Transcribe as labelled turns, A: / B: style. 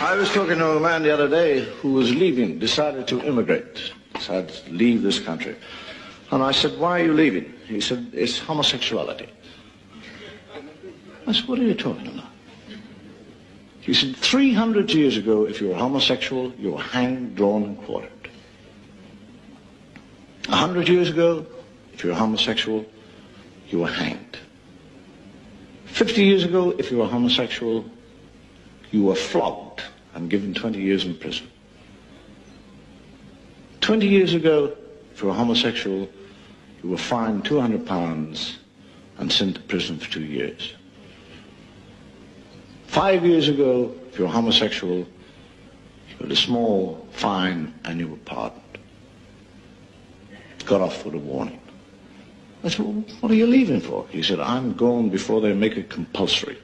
A: I was talking to a man the other day who was leaving, decided to immigrate, decided to leave this country. And I said, why are you leaving? He said, it's homosexuality. I said, what are you talking about? He said, 300 years ago, if you were homosexual, you were hanged, drawn, and quartered. A hundred years ago, if you were homosexual, you were hanged. 50 years ago, if you were homosexual, you were flogged and given 20 years in prison. 20 years ago, if you were homosexual, you were fined 200 pounds and sent to prison for two years. Five years ago, if you were homosexual, you had a small fine and you were pardoned. Got off with a warning. I said, well, what are you leaving for? He said, I'm going before they make it compulsory.